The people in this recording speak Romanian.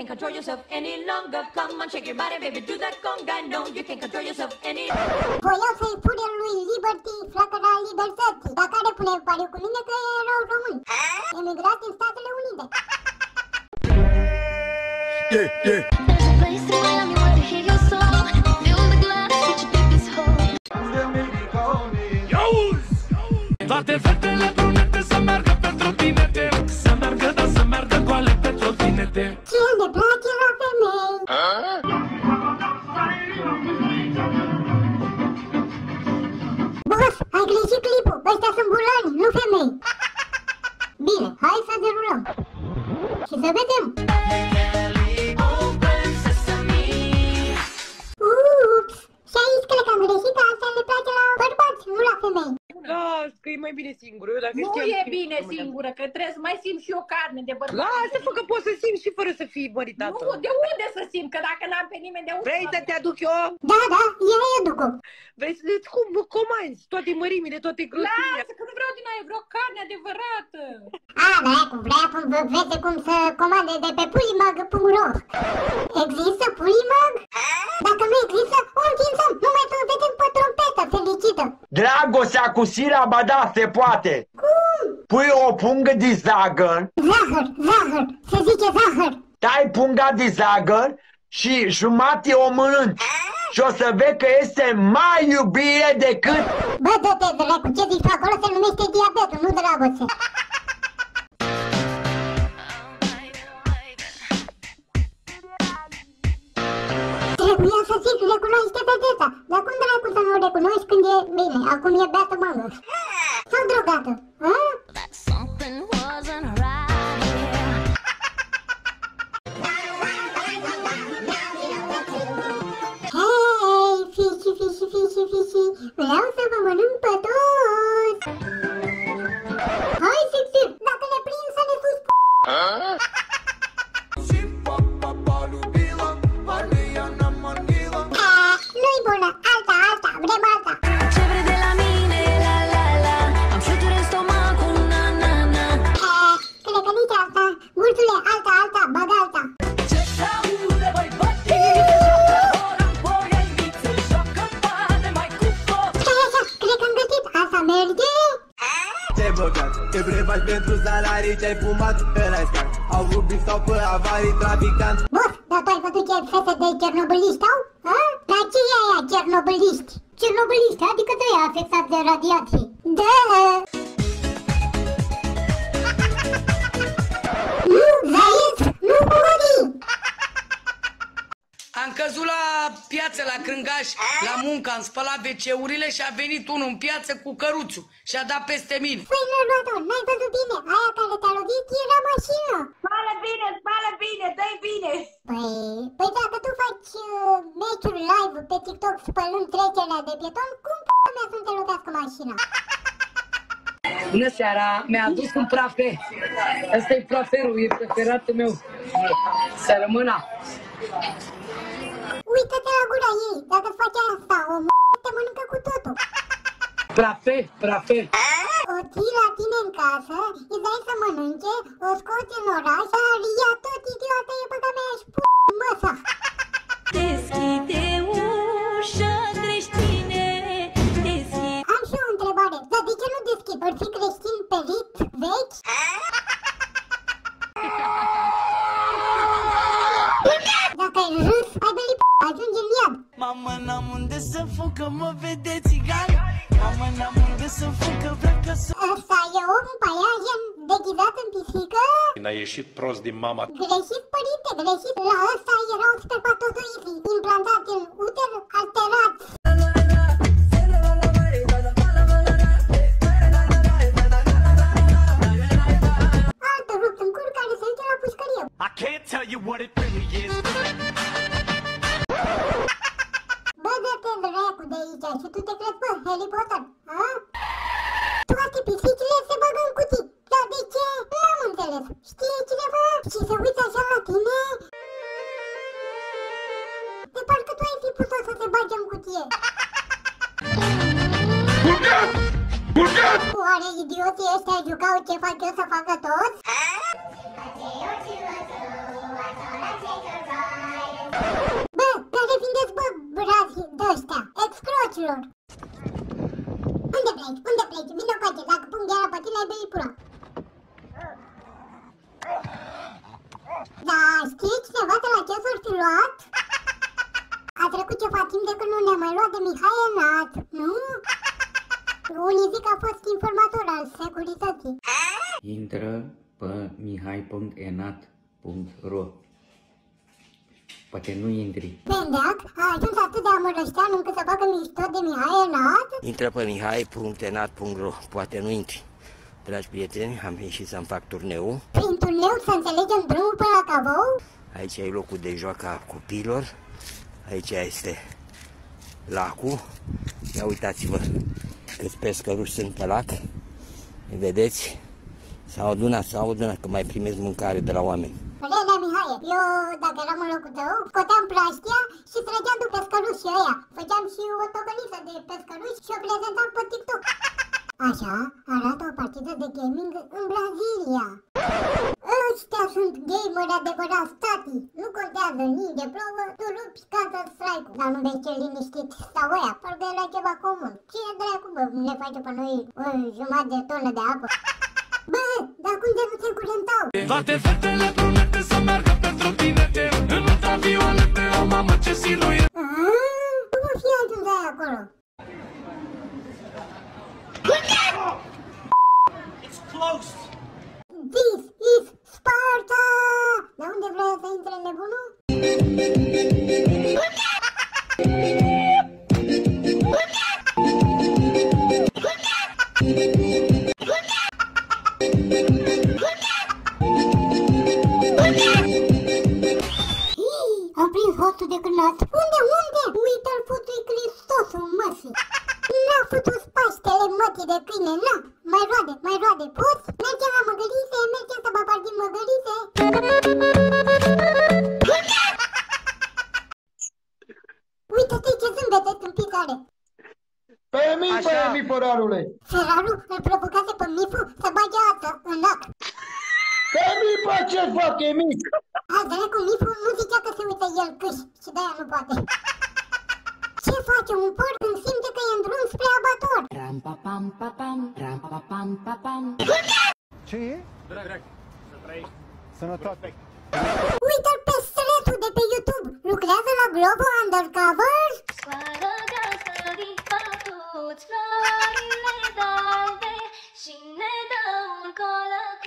can't control yourself any longer. Come on, shake your body, baby, do that conga. No, you can't control yourself any Voiau să-i lui Liberty flacăra libertății, dar care pune pariu cu mine că erau români. Ah? Emigrat din Statele Unite. Yeah, yeah. There's a place in Miami where they hear your song. Fill the glass, get your baby's home. Toate fetele brunete să meargă pe trotinete Să meargă, da, să meargă goale pe trotinete Ce Și să mai bine singur. Eu dacă Nu știam e că- bine singură, că trebuie să mai simt și eu carne de bărbat. Lasă, fă că poți să simți și fără să fii măritată. Nu, de unde să simt? Că dacă n-am pe nimeni, de unde? Vrei să te aduc eu? Da, da, ia educă. Vrei să îți cum comanzi toate mărimile, toate grosime? Lasă, că nu vreau din aia, vreau carne adevărată. A, da, cum vrea, cum vă vede cum să comande de pe pulimag.ro Există pulimag? Dacă nu există, o înființăm, numai să o vedem pe trompetă fericită. Dragostea cu siraba, da, se poate. Cum? Pui o pungă de zahăr, Zahăr, zahăr, se zice zahăr. tai punga de zahăr și jumate o mănânci. Și o să vezi că este mai iubire decât... Bă, dă-te dracu, ce zici acolo se numește diabetul, nu dragoste. Trebuia să zic, recunoaște vedeta, dar cum dracu să nu o recunoști când e bine, acum e beată mangă. Sau drogată, a? That something wasn't right here. Hei, fiși, fiși, fiși, fiși, vreau te prefaci pentru salarii Ce-ai fumat, ăla-i scan Au rubit sau pe avarii, traficant Boss, dar tu ai văzut ce fete de cernobiliști au? Ha? Dar ce e aia cernobiliști? Cernobiliști, adică de aia afectați de radiații. Da! Nu, Zaiț, nu muri! Am căzut la piață, la Crângaș, la muncă, am spălat WC-urile și a venit unul în piață cu căruțul și a dat peste mine. Păi, Leonardo, n-ai văzut bine, aia care te-a lovit era mașină. Spală bine, spală bine, dă-i bine. Păi, păi dacă tu faci uh, meciuri live pe TikTok spălând trecerea de pieton, cum p***a mea să-mi te lovească mașina? Bună seara, mi-a adus un prafe. Ăsta e praferul, e preferatul meu. Să rămână. Uită-te la gura ei, dacă faci asta, o m***, te mănâncă cu totul. Prafe, prafe. O ții la tine în casă, îi dai să mănânce, o scoți în oraș, dar ea tot idiotă e băga mea și p*** măsa. Deschide n-am unde să fug, că vrea că să Ăsta e om paiajen deghizat în pisică? A ieșit prost din mama. Greșit, părinte, greșit. La ăsta erau spermatozoizi implantați în uter alterat. Oare idioții ăștia jucau ce fac eu să facă toți? Bă, care vindeți, bă, brazi de-ăștia, excrocilor? Unde pleci? Unde pleci? Vino cu acest, dacă pun gheara pe tine, ai băi pula. Da, știți cineva de la ce s-a luat? A trecut ceva timp de când nu ne-a mai luat de Mihai Enat, nu? Unii zic că a fost informator al securității. Intră pe mihai.enat.ro Poate nu intri. Bendeac a ajuns atât de amărăștean încât să facă mișto de Mihai Enat? Intră pe mihai.enat.ro Poate nu intri. Dragi prieteni, am ieșit să-mi fac turneul. Prin turneu să înțelegem drumul până la Cavou? Aici e locul de joacă a copiilor. Aici este lacul. Ia uitați-vă câți pescăruși sunt pe lac. Îi vedeți? S-au adunat, s-au adunat că mai primesc mâncare de la oameni. Lelea Mihai, eu dacă eram în locul tău, scoteam plaștia și trăgeam de pescăruși ăia. Făceam și o tocăniță de pescăruși și o prezentam pe TikTok. Așa arată o partidă de gaming în Brazilia. Ăștia sunt gameri adevărați, tati. Nu contează nici de plouă, tu lupți Counter Strike-ul. Dar nu vezi ce liniștit stau ăia, parcă e la ceva comun. Cine dracu, bă, ne face pe noi o jumătate de tonă de apă? Bă, dar cum de nu se curentau? Toate fetele mii, fărarule! Ferarul îl provocase pe Mifu să bage ață în lac. Pe mii, pe ce fac, e mic? Hai, dracu, Mifu nu zicea că se uită el câș și de-aia nu poate. Ce face un porc când simte că e în drum spre abator? Ram pa pam pa pam, ram pa pam pa pam. Ce e? Drag, drag, să trăiești. Sănătate. Uite-l pe strețul de pe YouTube. Lucrează la Globo Undercover? Koçlar illerdalde, şimdi davul kara